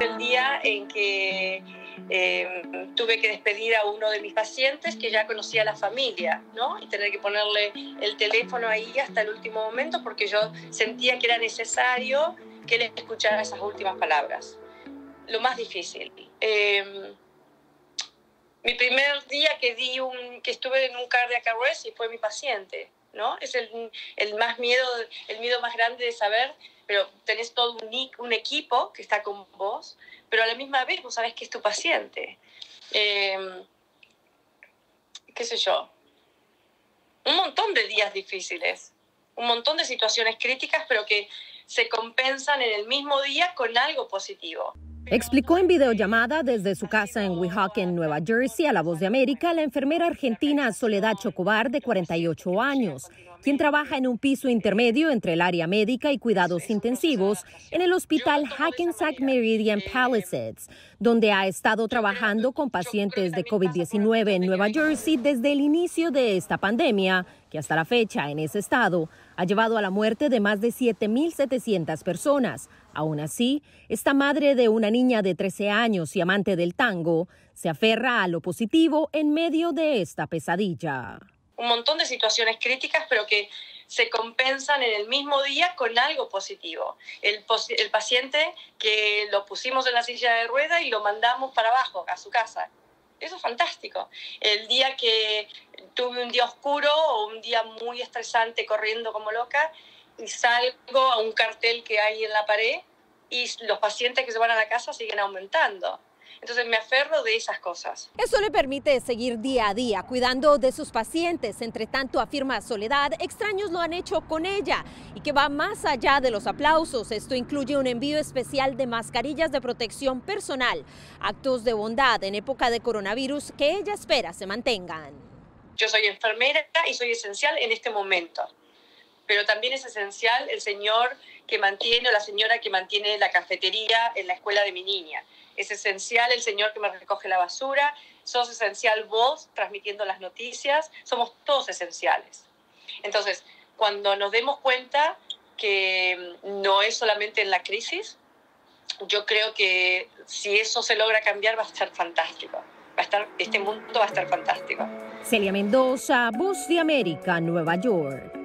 el día en que eh, tuve que despedir a uno de mis pacientes que ya conocía a la familia, ¿no? Y tener que ponerle el teléfono ahí hasta el último momento porque yo sentía que era necesario que él escuchara esas últimas palabras. Lo más difícil. Eh, mi primer día que, di un, que estuve en un cardiac arrest y fue mi paciente, ¿no? Es el, el, más miedo, el miedo más grande de saber, pero tenés todo un, equipo que está con vos, pero a la misma vez vos sabés que es tu paciente. Eh, ¿Qué sé yo? Un montón de días difíciles, un montón de situaciones críticas, pero que se compensan en el mismo día con algo positivo. Explicó en videollamada desde su casa en Weehawken, Nueva Jersey, a La Voz de América, la enfermera argentina Soledad Chocobar, de 48 años, quien trabaja en un piso intermedio entre el área médica y cuidados intensivos en el hospital Hackensack Meridian Palisades, donde ha estado trabajando con pacientes de COVID-19 en Nueva Jersey desde el inicio de esta pandemia, que hasta la fecha en ese estado ha llevado a la muerte de más de 7.700 personas. Aún así, esta madre de una niña de 13 años y amante del tango se aferra a lo positivo en medio de esta pesadilla un montón de situaciones críticas, pero que se compensan en el mismo día con algo positivo. El, el, paciente que lo pusimos en la silla de rueda y lo mandamos para abajo, a su casa. Eso es fantástico. El día que tuve un día oscuro o un día muy estresante corriendo como loca y salgo a un cartel que hay en la pared y los pacientes que se van a la casa siguen aumentando. Entonces me aferro de esas cosas. Eso le permite seguir día a día cuidando de sus pacientes. Entre tanto, afirma Soledad, extraños lo han hecho con ella y que va más allá de los aplausos. Esto incluye un envío especial de mascarillas de protección personal, actos de bondad en época de coronavirus que ella espera se mantengan. Yo soy enfermera y soy esencial en este momento pero también es esencial el señor que mantiene o la señora que mantiene la cafetería en la escuela de mi niña es esencial el señor que me recoge la basura, sos esencial vos transmitiendo las noticias, somos todos esenciales. Entonces, cuando nos demos cuenta que no es solamente en la crisis, yo creo que si eso se logra cambiar va a estar fantástico. Va a estar, este mundo va a estar fantástico. Celia Mendoza, Voz de América, Nueva York.